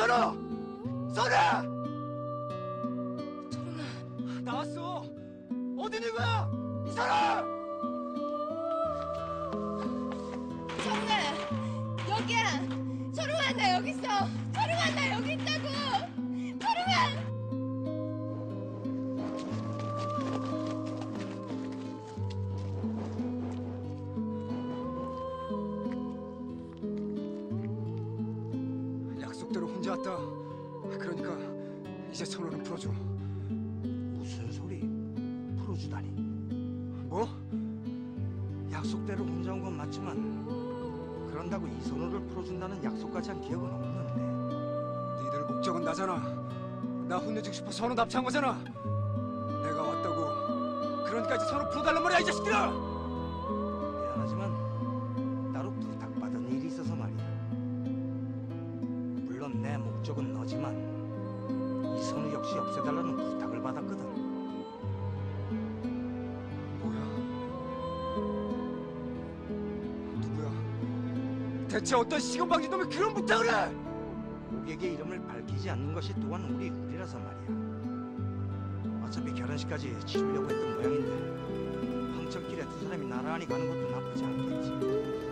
이선호! 선아! 철웅아, 나왔어! 어디 있는 거야? 이선호! 철웅아, 왔다. 그러니까 이제 선호는 풀어줘. 무슨 소리? 풀어주다니. 뭐? 약속대로 혼자 온 건 맞지만 그런다고 이 선호를 풀어준다는 약속까지 한 기억은 없는데. 니들 목적은 나잖아. 나 혼내주고 싶어 선호 납치한 거잖아. 내가 왔다고. 그러니까 이제 선호 풀어달란 말이야 이 자식들아! 대체 어떤 시건방지 놈이 그런 부탁을 해? 고객의 이름을 밝히지 않는 것이 또한 우리 룰이라서 말이야. 어차피 결혼식까지 치르려고 했던 모양인데 황천길에 두 사람이 나란히 가는 것도 나쁘지 않겠지.